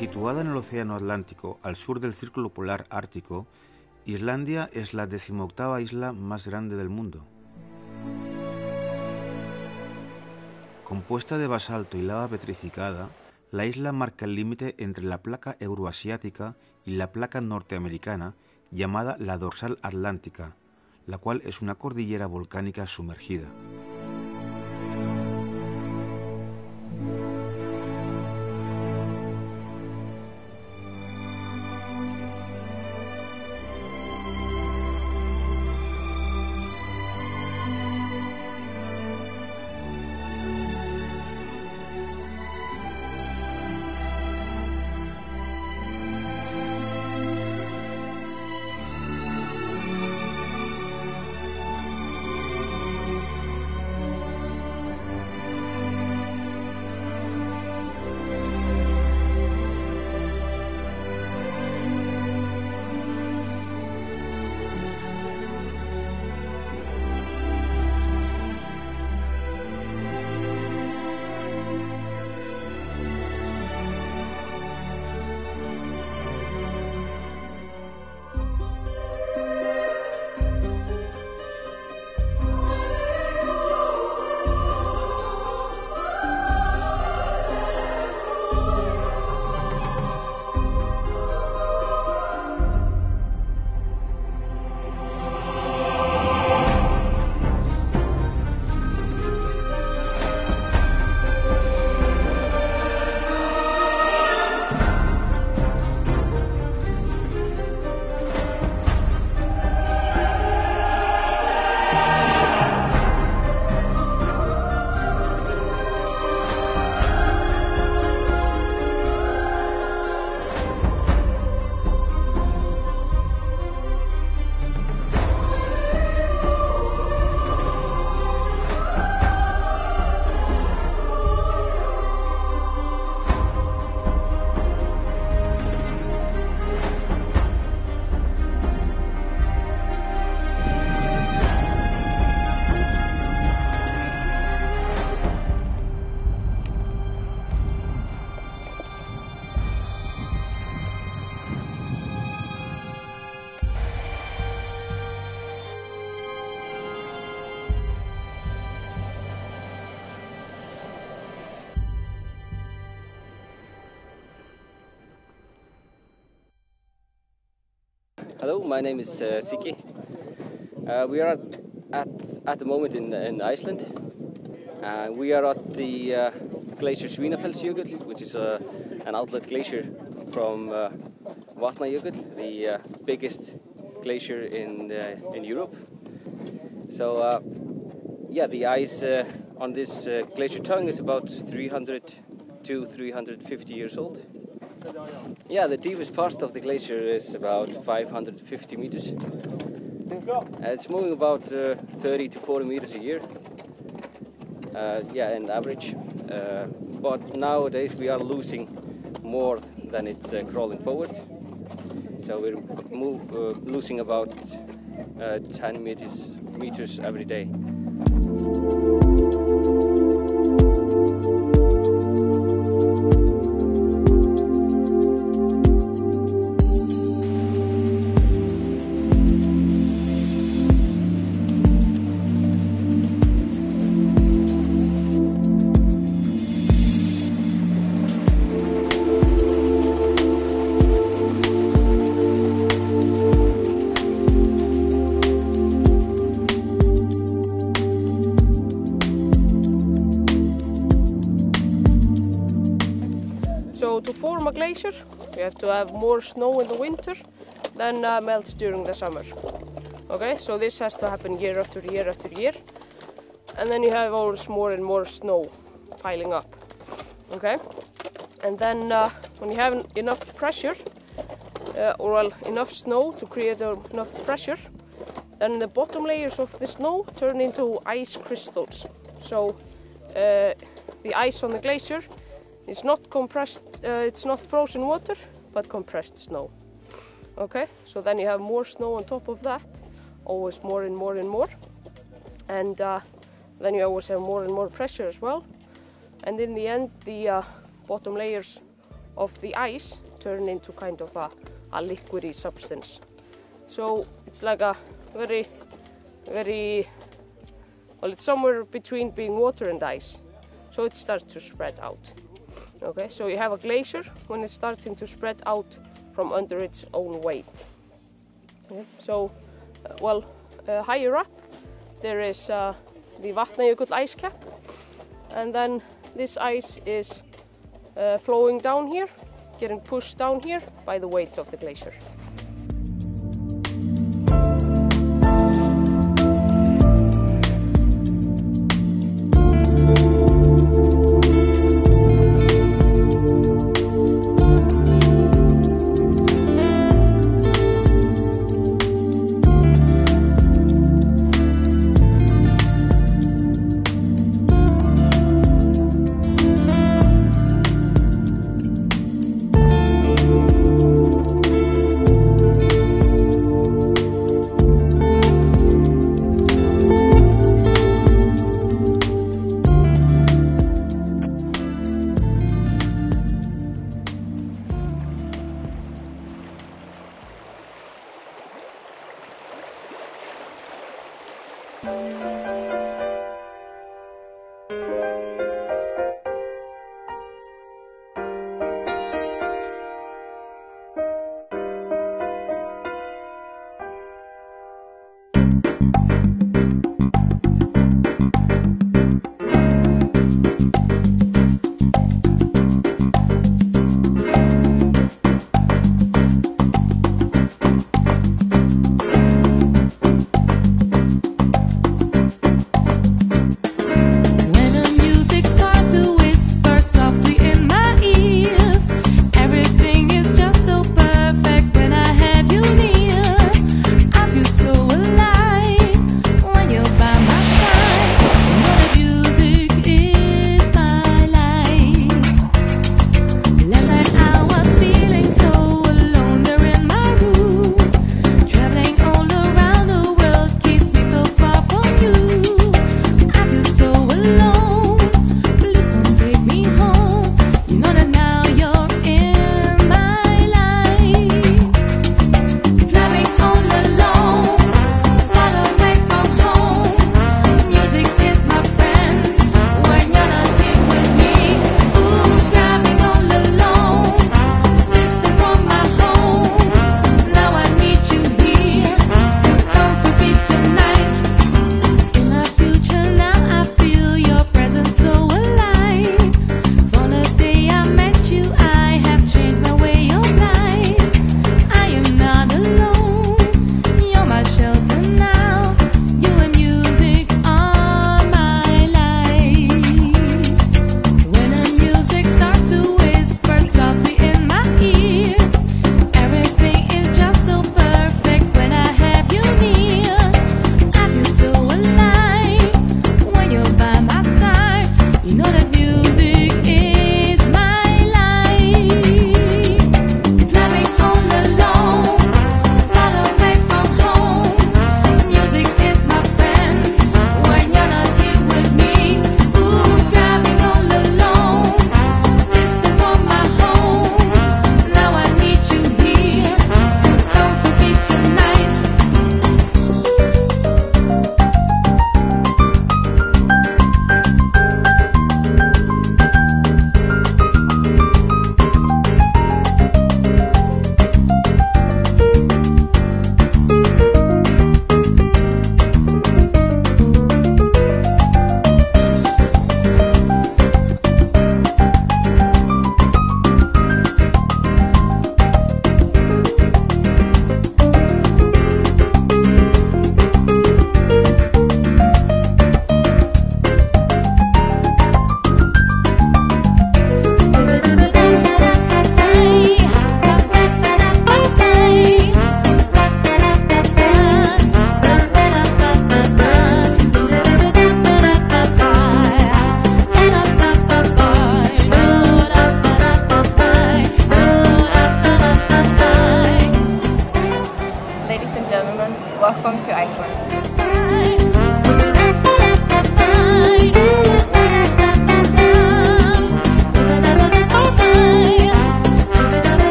Situada en el Océano Atlántico al sur del Círculo Polar Ártico, Islandia es la decimoctava isla más grande del mundo. Compuesta de basalto y lava petrificada, la isla marca el límite entre la placa euroasiática y la placa norteamericana llamada la dorsal atlántica, la cual es una cordillera volcánica sumergida. Hello, my name is uh, Siki. Uh, we are at, at, the moment in, in Iceland. Uh, we are at the uh, glacier Svinafellsjökull, which is uh, an outlet glacier from uh, Vatnajökull, the uh, biggest glacier in, uh, in Europe. So, uh, yeah, the ice on this glacier tongue is about 300 to 350 years old. Yeah, the deepest part of the glacier is about 550 meters. Uh, it's moving about uh, 30 to 40 meters a year. Uh, yeah, in average. Uh, but nowadays we are losing more than it's uh, crawling forward. So we're move, uh, losing about uh, 10 meters, meters every day. So to form a glacier, you have to have more snow in the winter than uh, melts during the summer. Okay, so this has to happen year after year after year, and then you have always more and more snow piling up. Okay, and then uh, when you have en- enough pressure, uh, or well, enough snow to create enough pressure, then the bottom layers of the snow turn into ice crystals. So uh, the ice on the glacier it's not compressed, uh, it's not frozen water, but compressed snow. Okay, so then you have more snow on top of that, always more and more and more. And uh, then you always have more and more pressure as well. And in the end, the uh, bottom layers of the ice turn into kind of a, a liquidy substance. So it's like a very, very, well, it's somewhere between being water and ice. So it starts to spread out. Okay, so you have a glacier when it's starting to spread out from under its own weight. Okay, so, uh, well, uh, higher up there is uh, the Vatnajökull ice cap, and then this ice is uh, flowing down here, getting pushed down here by the weight of the glacier.